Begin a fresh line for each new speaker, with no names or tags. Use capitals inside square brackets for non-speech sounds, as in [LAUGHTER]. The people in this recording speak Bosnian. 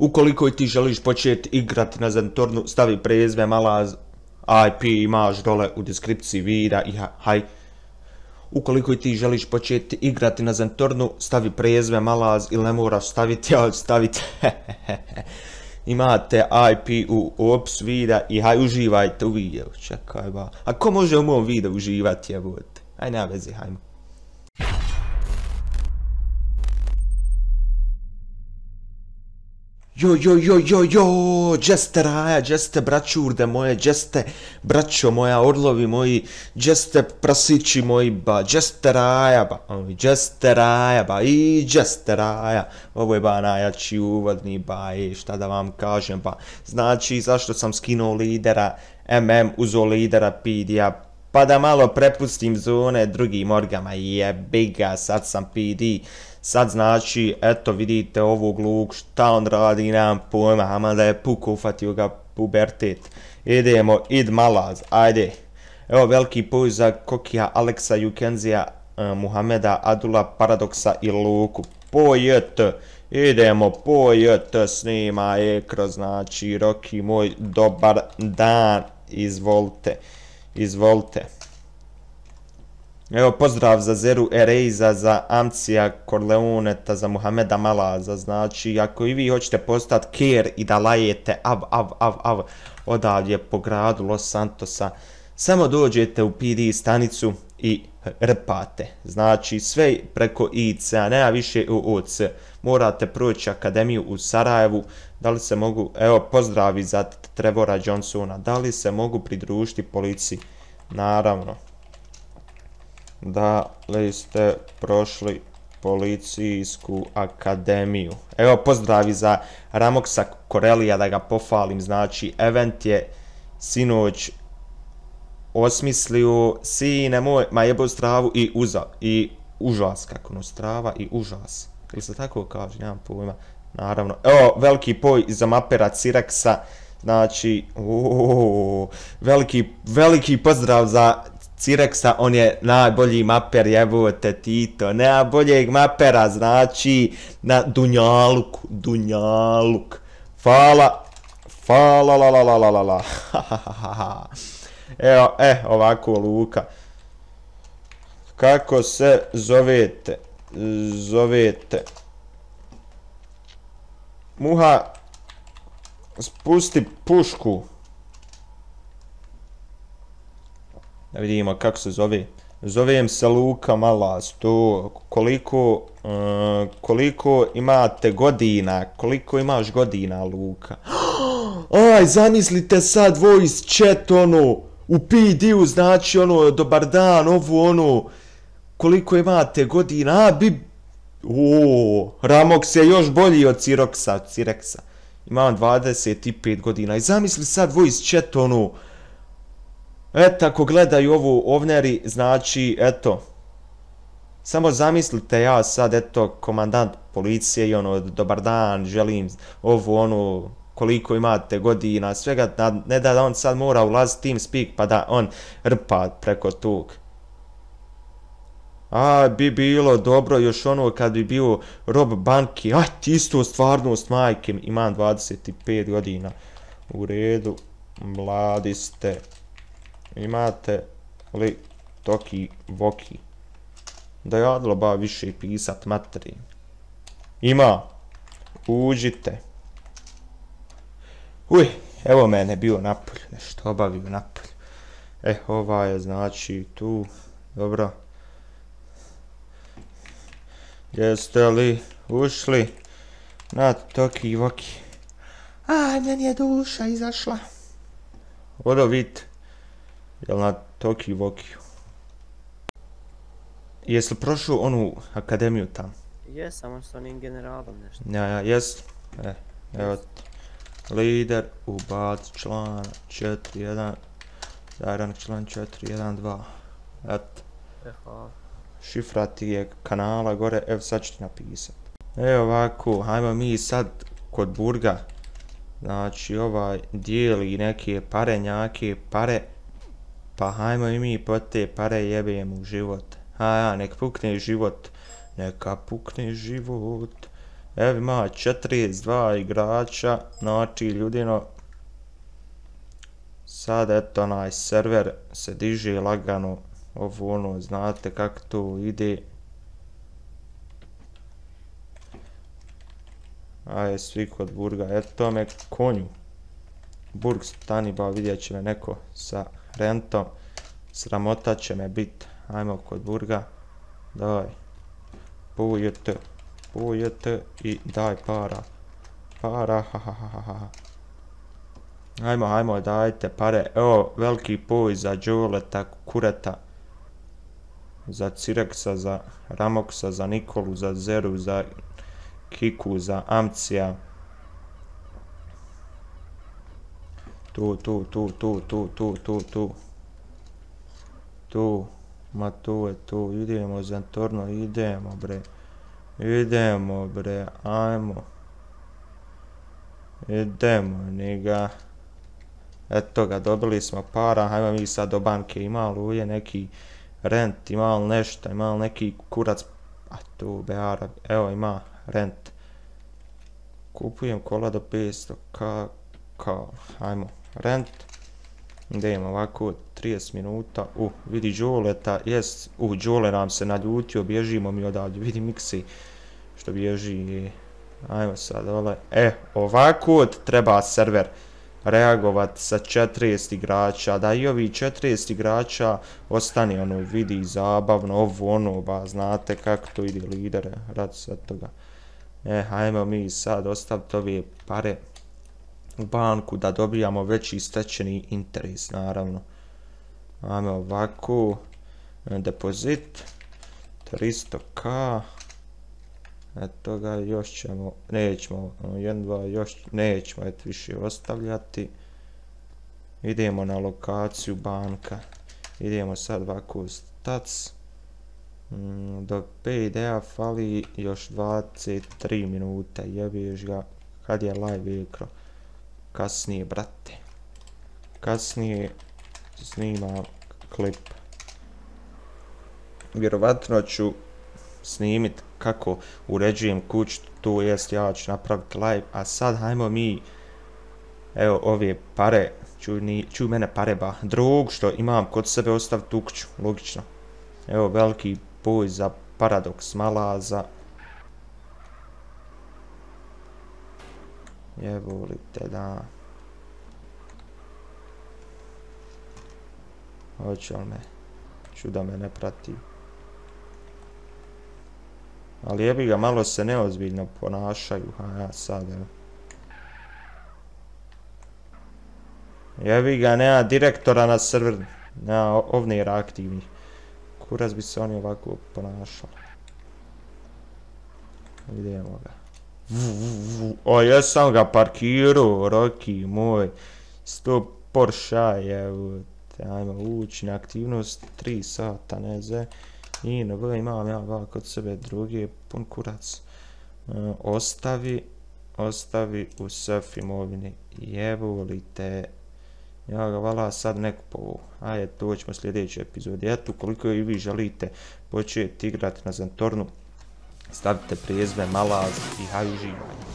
Ukoliko ti želiš početi igrati na Zentornu, stavi prezve malaz, IP imaš dole u deskripciji videa i haj. Ukoliko ti želiš početi igrati na Zentornu, stavi prezve malaz ili ne moraš staviti, ali stavite. [LAUGHS] Imate IP u opisu videa i haj uživajte u videu. Čekaj ba. A ko može u mom videu uživati, jebote? Aj nema vezi, hajmo. Jo, jo, jo, jo, jo, džeste raja, džeste braćurde moje, džeste braćo moja, orlovi moji, džeste prasići moji, ba, džeste raja, ba, džeste raja, ba, i džeste raja. Ovo je ba najjači uvodni, ba, i šta da vam kažem, ba. Znači, zašto sam skinuo lidera, MM uzo lidera PD-a, pa da malo prepustim zone drugim orgama, jebiga, sad sam PD, Sad znači, eto vidite ovog luk, šta on radi, nemam pojma, ama da je puku ufatio ga pubertet. Idemo, id malaz, ajde. Evo veliki poj za Kokija, Aleksa, Jukenzija, e, Muhameda, Adula, Paradoksa i Luku. Pojet, idemo, pojet, snima ekro, znači, Roki moj, dobar dan, izvolite, izvolite. Evo pozdrav za Zeru Ereiza, za Amcija Corleoneta, za Muhameda Malaza. Znači, ako i vi hoćete postati ker i da lajete av, av, av, av, odavlje po gradu Los Santosa, samo dođete u PD stanicu i rpate. Znači, sve preko IC, a nema više u OC. Morate proći akademiju u Sarajevu. Da li se mogu, evo, pozdravi za Trevora Johnsona, da li se mogu pridružiti policiji? Naravno da li ste prošli policijsku akademiju. Evo pozdravi za Ramoksa Korelija da ga pofalim. Znači, event je sinoć osmislio sine moj, ma jebo stravu i uza, i užas, kako no, strava i užas. Ili se tako kaže, nemam pojma. Naravno. Evo, veliki poj za mapera Ciraksa, Znači, ooo, veliki, veliki pozdrav za Cireksa, on je najbolji maper, jebote Tito, nema boljeg mapera, znači, na Dunjaluk, Dunjaluk. Fala, fala, la, la, la, la, la, la, [LAUGHS] Evo, eh, ovako, Luka. Kako se zovete? Zovete. Muha, spusti pušku. Da vidimo kako se zove. Zovem se Luka Malas, to koliko, uh, koliko imate godina, koliko imaš godina Luka? [GASPS] Aj, zamislite sad voice chat ono, u PD-u znači ono, dobar dan, ovu ono, koliko imate godina, a bi, o, Ramox je još bolji od Ciroksa, Cireksa. Imam 25 godina i zamisli sad voice chat ono, Eto, ako gledaju ovu ovneri, znači, eto, samo zamislite ja sad, eto, komandant policije i ono, dobar dan, želim ovu, ono, koliko imate godina, svega, da, ne da on sad mora ulaziti tim speak, pa da on rpa preko tog. A, bi bilo dobro još ono kad bi bio Rob Banki, a, isto stvarnost majke, imam 25 godina. U redu, mladi ste imate li toki voki? Da je radilo ba više pisat materi ima. Uđite. Uj evo mene bio napolju nešto obavio napolju e ova je znači tu. Dobro. Jeste li ušli na toki voki? A meni je duša izašla. Odo vidite. Jel na Tokiju Vokiju? Jesi li prošao onu akademiju tam?
Jes, samo s onim generalom nešto.
Ja, ja, jes. E, evo ti. Lider, ubac, član, 4-1. Zajran, član, 4-1-2. Eto.
E, hvala.
Šifra ti je kanala gore, evo sad ću ti napisat. Evo ovako, hajmo mi sad kod burga. Znači, ovaj dijeli neke pare, njake pare. Pa hajmo i mi po te pare jebijem u život. A ja, nek pukne život. Neka pukne život. Evo ima 42 igrača, znači ljudino, sad eto onaj server se diže lagano, ovo ono, znate kako to ide. Ajde, svi kod burga, eto me konju. Burg stani, ba vidjet će me neko sa rentom, sramota će me bit, ajmo kod burga, daj, pujete pujete i daj para. Para, ha ha ha ha ha. Ajmo, ajmo, dajte pare. Evo, veliki puj za Đuleta, Kureta. Za Cireksa, za Ramoksa, za Nikolu, za Zeru, za Kiku, za Amcija. Tu, tu, tu, tu, tu, tu, tu, tu. Tu, ma tu je tu, idemo za Torno, idemo bre. Idemo bre, ajmo. Idemo, niga. Eto ga, dobili smo para, hajmo mi sad do banke, ima li je neki rent, ima li nešto, ima li neki kurac, a tu beara, evo ima rent. Kupujem kola do 500, ka, kao, hajmo, rent. Idemo ovako, 30 minuta, u, vidi Đoleta, jes, u, Đole nam se naljutio, bježimo mi odavdje, vidi Miksi što bježi ajmo sad dole. E, ovako treba server reagovat sa 40 igrača, da i ovi 40 igrača ostane ono, vidi zabavno, ovo ono, ba, znate kako to ide lidere, rad sa toga. E, hajmo mi sad ostaviti ove pare u banku da dobijamo veći stečeni interes, naravno. Ajmo ovako, depozit, 300k, Eto ga, još ćemo, nećemo, ono, jedan, dva, još nećemo, eto više ostavljati. Idemo na lokaciju banka. Idemo sad ovako stac. Mm, do PID-a fali još 23 minuta, jebiš ga, kad je live ekro. Kasnije, brate. Kasnije snimam klip. Vjerovatno ću snimit kako uređujem kuć, tu jest ja ću napraviti live, a sad hajmo mi, evo ove pare, ću, ni, ću mene pare ba, drug što imam kod sebe ostaviti u kuću, logično. Evo veliki boj za paradoks mala za malaza. te da. Hoće li me, Ču da me ne prati. Ali jebi ga, malo se neozbiljno ponašaju, a ja sad, evo. Jebi ga, nema direktora na server, nema ovnira aktivnih. Kuras bi se oni ovako ponašali. Vidimo ga. O, jesam ga parkirao, Roki moj. Sto Porsche, evo. Ajmo ući na aktivnost, 3 sata, ne zve. I na B imam ja dva kod sebe drugi pun kurac. E, ostavi, ostavi u sef imovini. Jebu li te... Ja ga vala sad neku povu. Ajde, to ćemo sljedeći epizod. Eto, koliko i vi želite početi igrati na Zentornu, Stavite priezve Malá z ich.